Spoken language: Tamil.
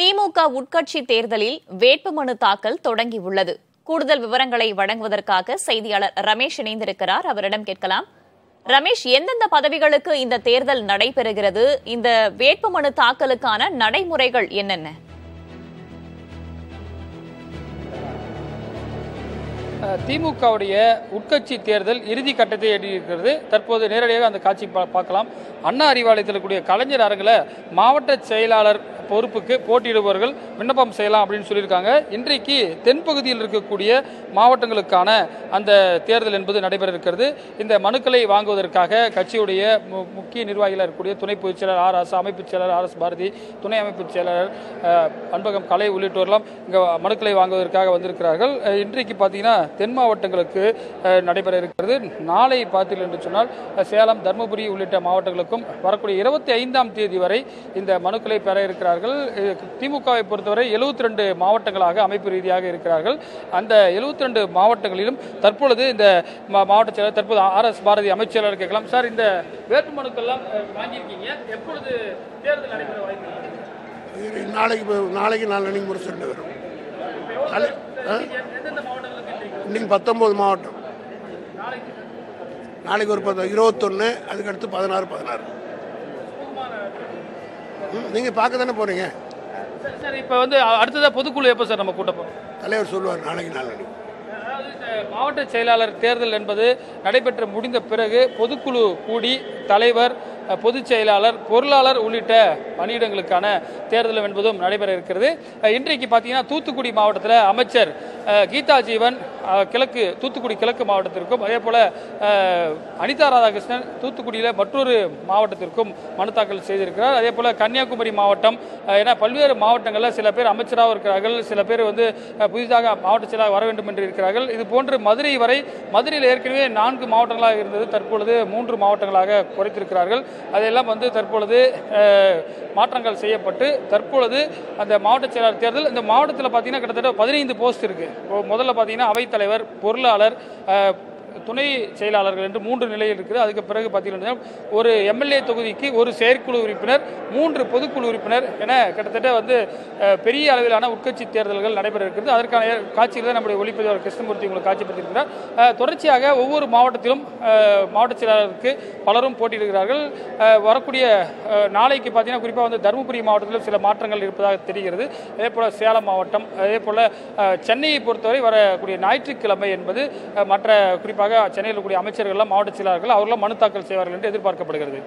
திமுக உட்கட்சி தேர்தலில் வேட்புமனு தாக்கல் தொடங்கியுள்ளது. கூடுதல் விவரங்களை வழங்குவதற்காக செய்தியாளர் ரமேஷ் இணைந்திருக்கிறார். அவரிடம் கேட்கலாம். ரமேஷ் எந்தெந்த பதவிகளுக்கு இந்த தேர்தல் நடைபெறுகிறது? இந்த வேட்புமனு தாக்கலுக்கான நடைமுறைகள் என்னென்ன? திமுகவுடைய உட்கட்சி தேர்தல் இறுதி கட்டத்தை எட்டியிருக்கிறது. தற்போது நேரடியாக அந்த காட்சி பார்க்கலாம். அண்ணா அறிவாலயத்தில் கூடிய கலைஞர் அரங்கில் மாவட்ட செயலாளர் பொறுப்புக்கு போட்டியிடுபவர்கள் விண்ணப்பம் செய்யலாம் அப்படின்னு சொல்லியிருக்காங்க. இன்றைக்கு தென்பகுதியில் இருக்கக்கூடிய மாவட்டங்களுக்கான அந்த தேர்தல் என்பது நடைபெற இருக்கிறது இந்த மனுக்களை வாங்குவதற்காக கட்சியுடைய மு- முக்கிய நிர்வாகிகள் இருக்கக்கூடிய துணை பொதுச் செயலர் ஆர் எஸ் அமைப்புச் செயலர் ஆர் எஸ் பாரதி துணை அமைப்புச் செயலர் அன்பகம் கலை உள்ளிட்டோரெல்லாம் இங்கே மனுக்களை வாங்குவதற்காக வந்திருக்கிறார்கள். இன்றைக்கு பார்த்தீங்கன்னா தென் மாவட்டங்களுக்கு நடைபெற இருக்கிறது நாளை பார்த்தீர்கள் என்று சொன்னால் சேலம் தருமபுரி உள்ளிட்ட மாவட்டங்களுக்கும் வரக்கூடிய இருபத்தி ஐந்தாம் தேதி வரை இந்த மனுக்களை பெற இருக்கிறார்கள். அஹ், திமுகவை பொறுத்தவரை 72 ரெண்டு மாவட்டங்களாக அமைப்பு ரீதியாக இருக்கிறார்கள். அந்த 72 ரெண்டு மாவட்டங்களிலும் தற்பொழுது இந்த மாவட்ட செயலர் தற்போது ஆர் எஸ் பாரதி அமைச்சர் கேட்கலாம். சார் இந்த வேட்புமனுக்கெல்லாம் வாங்கியிருக்கீங்க. எப்பொழுது தேர்தல் நடைபெற வாய்ப்பு நாளைக்கு நாளைக்கு நாளைக்கு முடிச்சுட்டு வரும்? இன்னைக்கு பத்தொம்போது மாவட்டம். நாளைக்கு ஒரு பத்து இருபத்தொன்று அதுக்கடுத்து பதினாறு பதினாறு. நீங்க பார்க்க தானே போறீங்க? சார், இப்போ வந்து அடுத்ததா பொதுக்குழு எப்போ சார் நம்ம கூட்ட போறோம்? தலைவர் சொல்லுவார் நாளைக்கு நாளைக்கு மாவட்ட செயலாளர் தேர்தல் என்பது நடைபெற்று முடிந்த பிறகு பொதுக்குழு கூடி தலைவர் பொதுச் செயலாளர் பொருளாளர் உள்ளிட்ட பணியிடங்களுக்கான தேர்தல் என்பதும் நடைபெற இருக்கிறது. இன்றைக்கு பார்த்தீங்கன்னா தூத்துக்குடி மாவட்டத்தில் அமைச்சர் கீதா ஜீவன் கிழக்கு தூத்துக்குடி கிழக்கு மாவட்டத்திற்கும் அதே போல அனிதா ராதாகிருஷ்ணன் தூத்துக்குடியில் மற்றொரு மாவட்டத்திற்கும் மனு தாக்கல் செய்திருக்கிறார். அதே போல கன்னியாகுமரி மாவட்டம் ஏன்னா பல்வேறு மாவட்டங்களில் சில பேர் அமைச்சராக இருக்கிறார்கள். சில பேர் வந்து புதிதாக மாவட்ட செயலாக வர வேண்டும் என்று இருக்கிறார்கள். இது போன்று மதுரை வரை மதுரையில் ஏற்கனவே நான்கு மாவட்டங்களாக இருந்தது. தற்பொழுது மூன்று மாவட்டங்களாக குறைத்திருக்கிறார்கள். அதையெல்லாம் வந்து தற்பொழுது மாற்றங்கள் செய்யப்பட்டு தற்பொழுது அந்த மாவட்ட செயலாளர் தேர்தல் இந்த மாவட்டத்தில் பார்த்தீங்கன்னா கிட்டத்தட்ட பதினைந்து போஸ்ட் இருக்கு. முதல்ல பார்த்தீங்கன்னா அவைத்தலைவர் பொருளாளர் துணை செயலாளர்கள் என்று மூன்று நிலையில் இருக்குது. அதுக்கு பிறகு பார்த்தீங்கன்னா ஒரு எம்எல்ஏ தொகுதிக்கு ஒரு செயற்குழு உறுப்பினர் மூன்று பொதுக்குழு உறுப்பினர் என கிட்டத்தட்ட வந்து பெரிய அளவிலான உட்கட்சி தேர்தல்கள் நடைபெற இருக்கிறது. அதற்கான காட்சியில் தான் நம்முடைய ஒளிப்பதிவாளர் கிருஷ்ணமூர்த்தி உங்களுக்கு காட்சிப்படுத்தியிருக்கிறார் தொடர்ச்சியாக ஒவ்வொரு மாவட்டத்திலும் மாவட்ட செயலாளருக்கு பலரும் போட்டியிடுகிறார்கள். வரக்கூடிய நாளைக்கு பார்த்தீங்கன்னா குறிப்பாக வந்து தருமபுரி மாவட்டத்தில் சில மாற்றங்கள் இருப்பதாக தெரிகிறது. அதே போல் சேலம் மாவட்டம் அதே போல் சென்னையை பொறுத்தவரை வரக்கூடிய ஞாயிற்றுக்கிழமை என்பது மற்ற குறிப்பாக தொடர்பாக சென்னையில் கூடிய அமைச்சர்கள் மாவட்ட செயலாளர்கள் அவர்களாம் மனு தாக்கல் செய்வார்கள் என்று எதிர்பார்க்கப்படுகிறது.